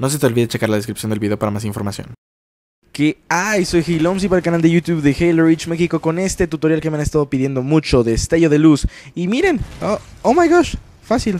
No se te olvide checar la descripción del video para más información. Que ay, soy Hilomsi para el canal de YouTube de Halo Reach México con este tutorial que me han estado pidiendo mucho de Estello de Luz. Y miren, oh, oh my gosh, fácil.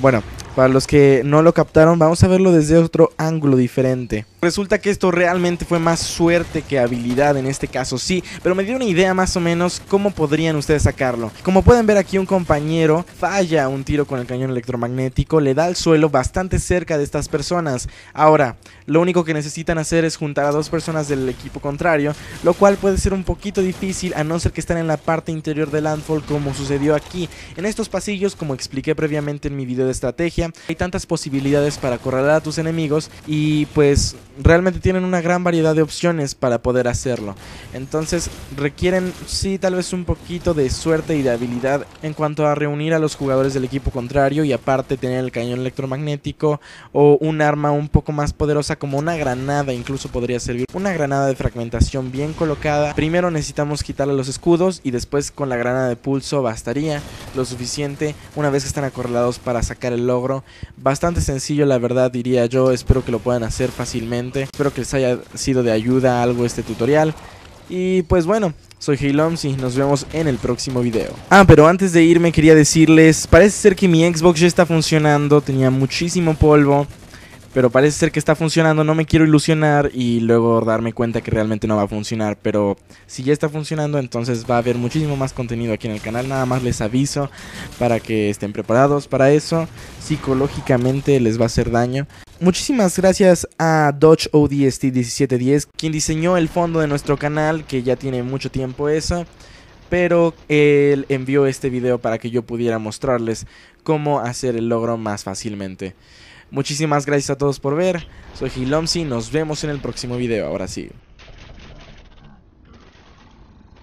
Bueno, para los que no lo captaron, vamos a verlo desde otro ángulo diferente. Resulta que esto realmente fue más suerte que habilidad en este caso, sí, pero me dio una idea más o menos cómo podrían ustedes sacarlo. Como pueden ver aquí un compañero falla un tiro con el cañón electromagnético, le da al suelo bastante cerca de estas personas. Ahora, lo único que necesitan hacer es juntar a dos personas del equipo contrario, lo cual puede ser un poquito difícil a no ser que estén en la parte interior del landfall como sucedió aquí. En estos pasillos, como expliqué previamente en mi video de estrategia, hay tantas posibilidades para acorralar a tus enemigos y pues realmente tienen una gran variedad de opciones para poder hacerlo. Entonces requieren sí tal vez un poquito de suerte y de habilidad en cuanto a reunir a los jugadores del equipo contrario y aparte tener el cañón electromagnético o un arma un poco más poderosa como una granada incluso podría servir. Una granada de fragmentación bien colocada. Primero necesitamos quitarle los escudos y después con la granada de pulso bastaría lo suficiente una vez que están acorralados para sacar el logro. Bastante sencillo la verdad diría yo, espero que lo puedan hacer fácilmente Espero que les haya sido de ayuda algo este tutorial. Y pues bueno, soy Haloms y nos vemos en el próximo video. Ah, pero antes de irme quería decirles, parece ser que mi Xbox ya está funcionando, tenía muchísimo polvo. Pero parece ser que está funcionando, no me quiero ilusionar y luego darme cuenta que realmente no va a funcionar. Pero si ya está funcionando, entonces va a haber muchísimo más contenido aquí en el canal. Nada más les aviso para que estén preparados para eso. Psicológicamente les va a hacer daño. Muchísimas gracias a Dodge ODST 1710, quien diseñó el fondo de nuestro canal, que ya tiene mucho tiempo eso. Pero él envió este video para que yo pudiera mostrarles cómo hacer el logro más fácilmente. Muchísimas gracias a todos por ver. Soy Hilomsi. Nos vemos en el próximo video. Ahora sí.